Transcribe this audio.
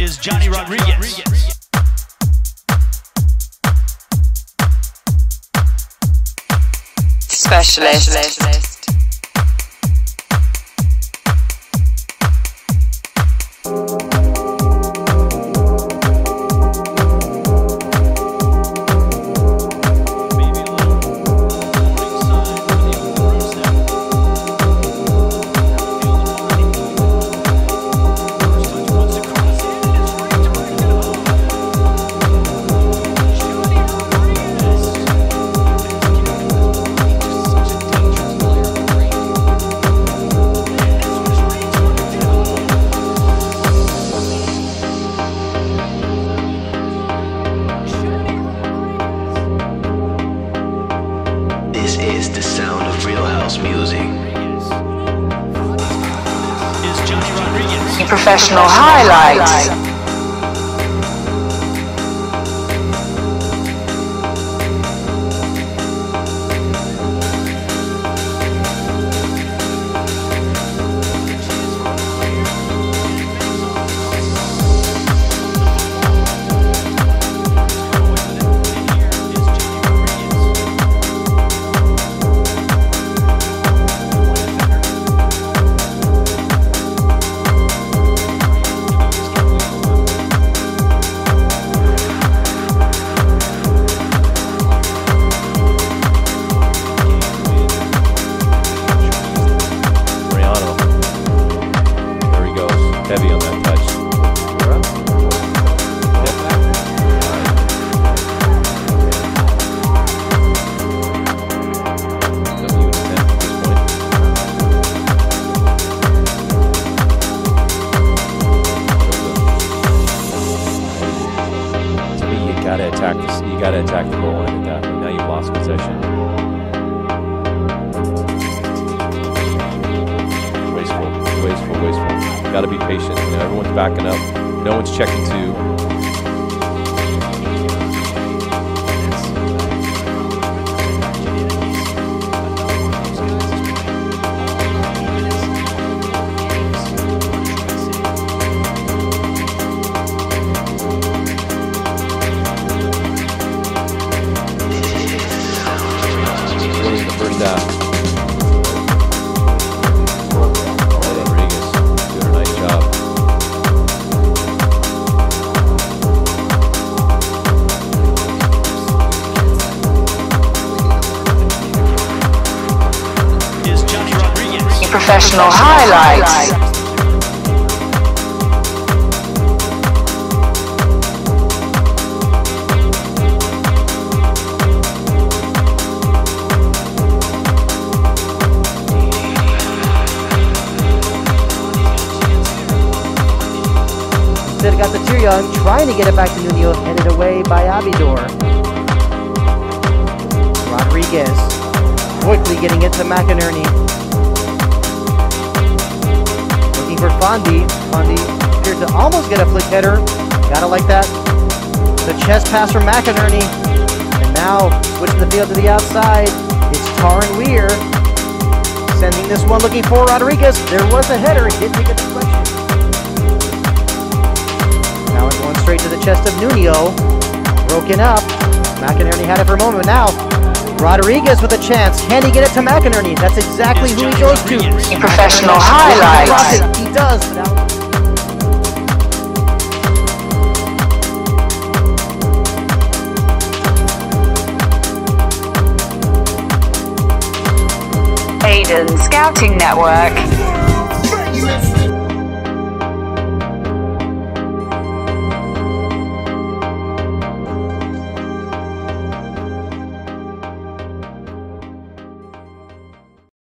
is Johnny Rodriguez. Specialist. This is the sound of real house music. Is Johnny Rodriguez. Professional highlights. Heavy on that touch. Gotta attack. You gotta attack the Got to be patient. You know, everyone's backing up. No one's checking two. Professional highlights. Instead, got the trying to get it back to Nuno, headed away by Abidor. Rodriguez quickly getting it to McInerney. Fondi. Fondi appeared to almost get a flick header. Gotta like that. The chest pass from McInerney. And now, switching the field to the outside, it's Taran Weir. Sending this one looking for Rodriguez. There was a header. He did take a deflection. Now it's going straight to the chest of Nuno. Broken up. McInerney had it for a moment. Now, Rodriguez with a chance. Can he get it to McInerney? That's exactly who he goes to. Professional highlights. He does. Aiden Scouting Network.